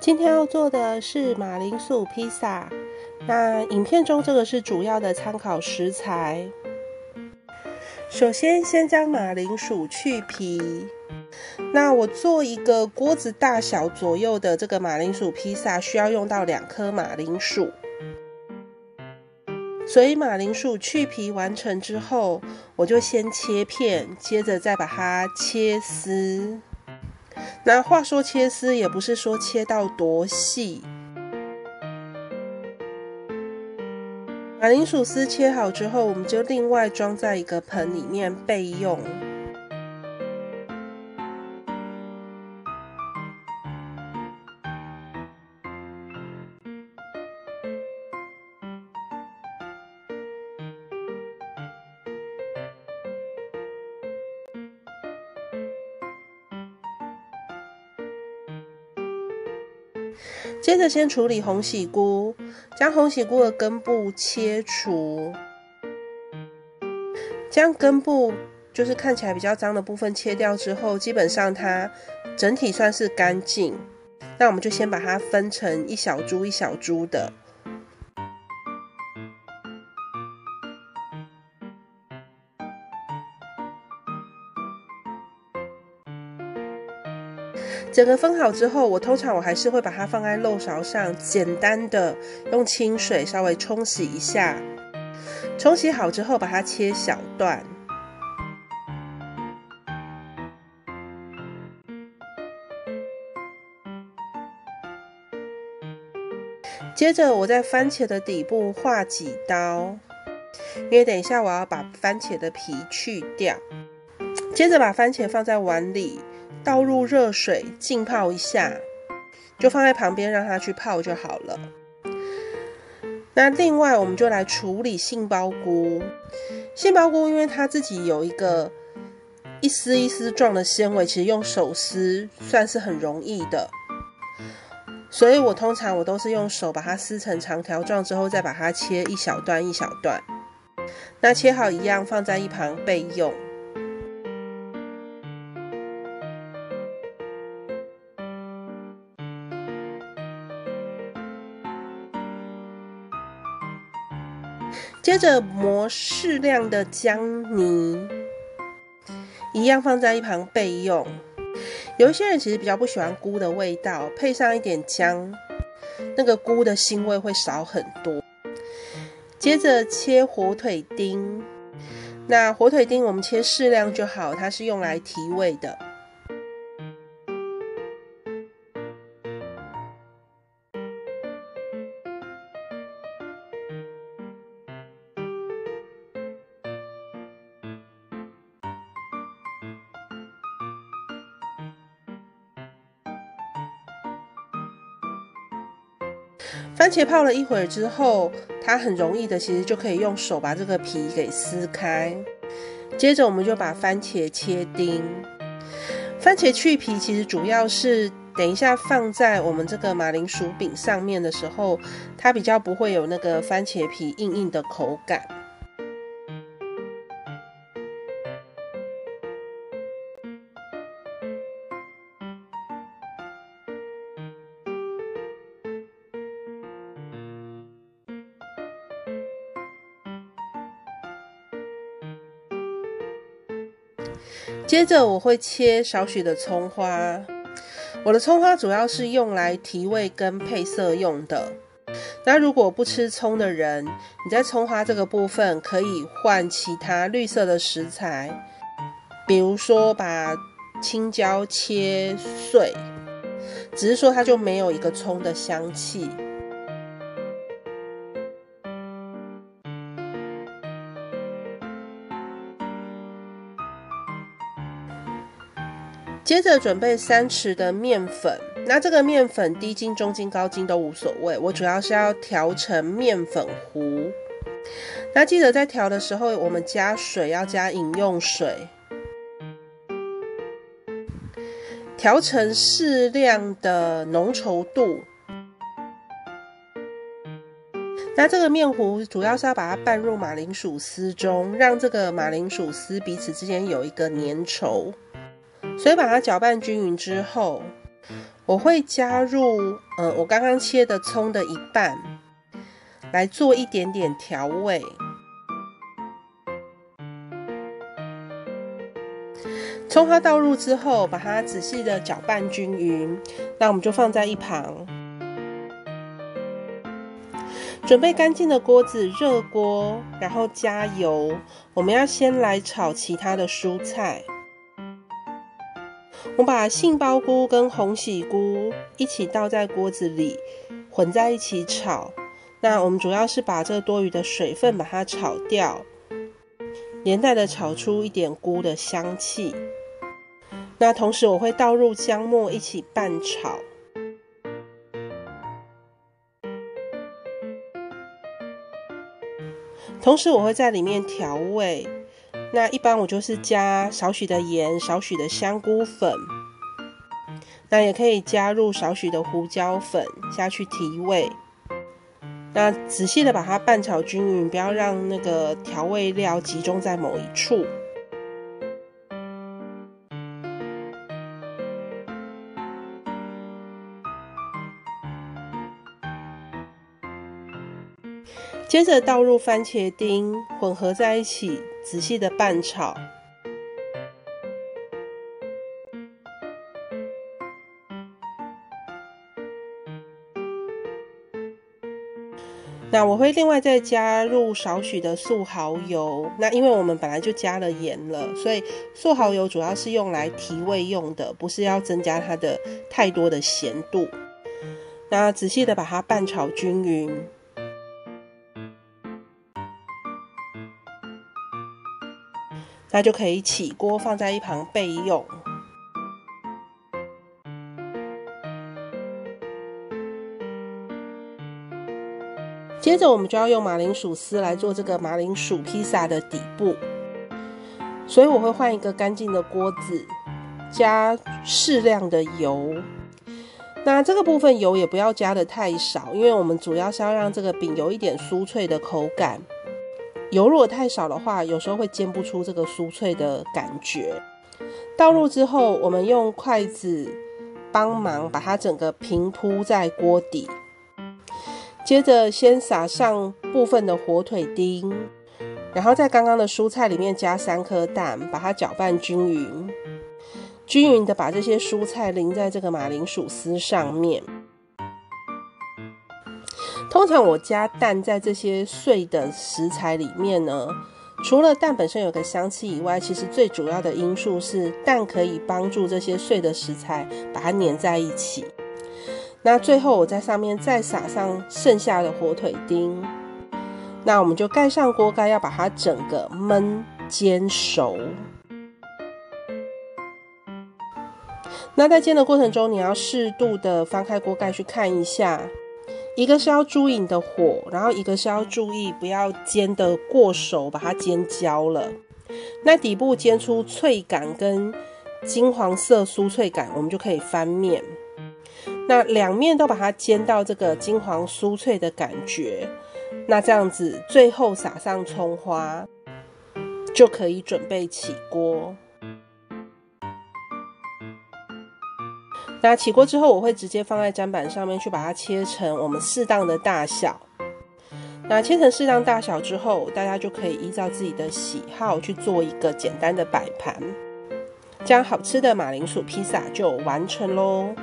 今天要做的是马铃薯披萨。那影片中这个是主要的参考食材。首先，先将马铃薯去皮。那我做一个锅子大小左右的这个马铃薯披萨，需要用到两颗马铃薯。所以马铃薯去皮完成之后，我就先切片，接着再把它切丝。那话说切丝也不是说切到多细。马铃薯丝切好之后，我们就另外装在一个盆里面备用。接着先处理红喜菇，将红喜菇的根部切除，将根部就是看起来比较脏的部分切掉之后，基本上它整体算是干净。那我们就先把它分成一小株一小株的。整个分好之后，我通常我还是会把它放在漏勺上，简单的用清水稍微冲洗一下。冲洗好之后，把它切小段。接着我在番茄的底部划几刀，因为等一下我要把番茄的皮去掉。接着把番茄放在碗里。倒入热水浸泡一下，就放在旁边让它去泡就好了。那另外我们就来处理杏鲍菇。杏鲍菇因为它自己有一个一丝一丝状的纤维，其实用手撕算是很容易的。所以我通常我都是用手把它撕成长条状之后，再把它切一小段一小段。那切好一样放在一旁备用。接着磨适量的姜泥，一样放在一旁备用。有一些人其实比较不喜欢菇的味道，配上一点姜，那个菇的腥味会少很多。接着切火腿丁，那火腿丁我们切适量就好，它是用来提味的。番茄泡了一会儿之后，它很容易的，其实就可以用手把这个皮给撕开。接着我们就把番茄切丁。番茄去皮其实主要是等一下放在我们这个马铃薯饼上面的时候，它比较不会有那个番茄皮硬硬的口感。接着我会切少许的葱花，我的葱花主要是用来提味跟配色用的。那如果不吃葱的人，你在葱花这个部分可以换其他绿色的食材，比如说把青椒切碎，只是说它就没有一个葱的香气。接着准备三匙的面粉，那这个面粉低筋、中筋、高筋都无所谓，我主要是要调成面粉糊。那记得在调的时候，我们加水要加饮用水，调成适量的浓稠度。那这个面糊主要是要把它拌入马铃薯丝中，让这个马铃薯丝彼此之间有一个粘稠。所以把它搅拌均匀之后，我会加入呃我刚刚切的葱的一半，来做一点点调味。葱花倒入之后，把它仔细的搅拌均匀，那我们就放在一旁。准备干净的锅子，热锅，然后加油。我们要先来炒其他的蔬菜。我把杏鲍菇跟红喜菇一起倒在锅子里，混在一起炒。那我们主要是把这多余的水分把它炒掉，连带的炒出一点菇的香气。那同时我会倒入姜末一起拌炒。同时，我会在里面调味。那一般我就是加少许的盐、少许的香菇粉，那也可以加入少许的胡椒粉下去提味。那仔细的把它拌炒均匀，不要让那个调味料集中在某一处。接着倒入番茄丁，混合在一起，仔细的拌炒。那我会另外再加入少许的素蚝油。那因为我们本来就加了盐了，所以素蚝油主要是用来提味用的，不是要增加它的太多的咸度。那仔细的把它拌炒均匀。那就可以起锅，放在一旁备用。接着，我们就要用马铃薯丝来做这个马铃薯披萨的底部。所以，我会换一个干净的锅子，加适量的油。那这个部分油也不要加的太少，因为我们主要是要让这个饼有一点酥脆的口感。油如果太少的话，有时候会煎不出这个酥脆的感觉。倒入之后，我们用筷子帮忙把它整个平铺在锅底。接着先撒上部分的火腿丁，然后在刚刚的蔬菜里面加三颗蛋，把它搅拌均匀，均匀的把这些蔬菜淋在这个马铃薯丝上面。通常我加蛋在这些碎的食材里面呢，除了蛋本身有个香气以外，其实最主要的因素是蛋可以帮助这些碎的食材把它粘在一起。那最后我在上面再撒上剩下的火腿丁，那我们就盖上锅盖，要把它整个焖煎熟。那在煎的过程中，你要适度的翻开锅盖去看一下。一个是要注意你的火，然后一个是要注意不要煎得过熟，把它煎焦了。那底部煎出脆感跟金黄色酥脆感，我们就可以翻面。那两面都把它煎到这个金黄酥脆的感觉，那这样子最后撒上葱花，就可以准备起锅。那起锅之后，我会直接放在砧板上面去把它切成我们适当的大小。那切成适当大小之后，大家就可以依照自己的喜好去做一个简单的摆盘，这样好吃的马铃薯披萨就完成喽。